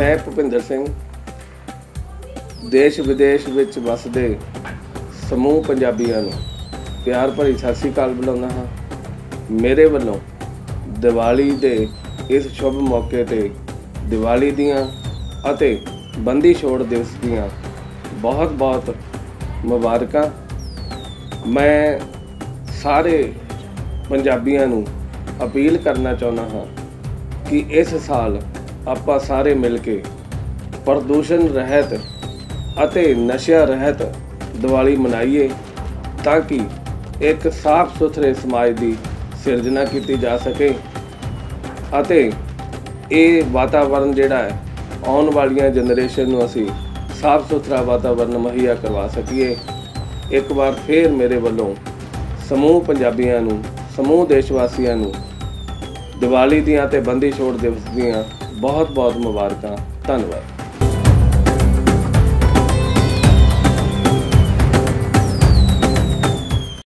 ਮੈਂ ਭੁਪਿੰਦਰ ਸਿੰਘ, ਦੇਸ਼ ਵਿਦੇਸ਼ ਵਿੱਚ ਵਸਦੇ ਸਮੂਹ ਪੰਜਾਬੀਆਂ ਨੂੰ ਪਿਆਰ ਭਰੀ ਸਤਿ ਸ੍ਰੀ ਅਕਾਲ ਬੁਲਾਉਂਦਾ ਹਾਂ। ਮੇਰੇ ਵੱਲੋਂ ਦੀਵਾਲੀ ਦੇ ਇਸ ਸ਼ੁਭ ਮੌਕੇ ਤੇ ਦੀਵਾਲੀ ਦੀਆਂ ਅਤੇ ਬੰਦੀ ਛੋੜ ਦਿਵਸ ਦੀਆਂ ਬਹੁਤ ਬਹੁਤ ਮੁਬਾਰਕਾਂ। ਮੈਂ ਸਾਰੇ ਪੰਜਾਬੀਆਂ ਨੂੰ ਅਪੀਲ ਕਰਨਾ ਚਾਹੁੰਦਾ ਹਾਂ ਕਿ ਇਸ ਸਾਲ ਆਪਾਂ ਸਾਰੇ ਮਿਲ ਕੇ ਪ੍ਰਦੂਸ਼ਣ ਰਹਿਤ ਅਤੇ ਨਸ਼ਿਆਂ ਰਹਿਤ ਦੀਵਾਲੀ ਮਨਾਈਏ ਤਾਂ ਕਿ ਇੱਕ ਸਾਫ਼ ਸੁਥਰੇ ਸਮਾਜ ਦੀ ਸਿਰਜਣਾ ਕੀਤੀ ਜਾ ਸਕੇ ਅਤੇ ਇਹ ਵਾਤਾਵਰਣ ਜਿਹੜਾ ਹੈ, ਆਉਣ ਵਾਲੀਆਂ ਜਨਰੇਸ਼ਨ ਨੂੰ ਅਸੀਂ ਸਾਫ਼ ਸੁਥਰਾ ਵਾਤਾਵਰਣ ਮੁਹੱਈਆ ਕਰਵਾ ਸਕੀਏ। ਇੱਕ ਵਾਰ ਫੇਰ ਮੇਰੇ ਵੱਲੋਂ ਸਮੂਹ ਪੰਜਾਬੀਆਂ ਨੂੰ, ਸਮੂਹ ਦੇਸ਼ ਵਾਸੀਆਂ ਨੂੰ ਦੀਵਾਲੀ ਦੀਆਂ ਤੇ ਬੰਦੀ ਛੋੜ ਦਿਵਸ ਦੀਆਂ ਬਹੁਤ ਬਹੁਤ ਮੁਬਾਰਕਾਂ। ਧੰਨਵਾਦ।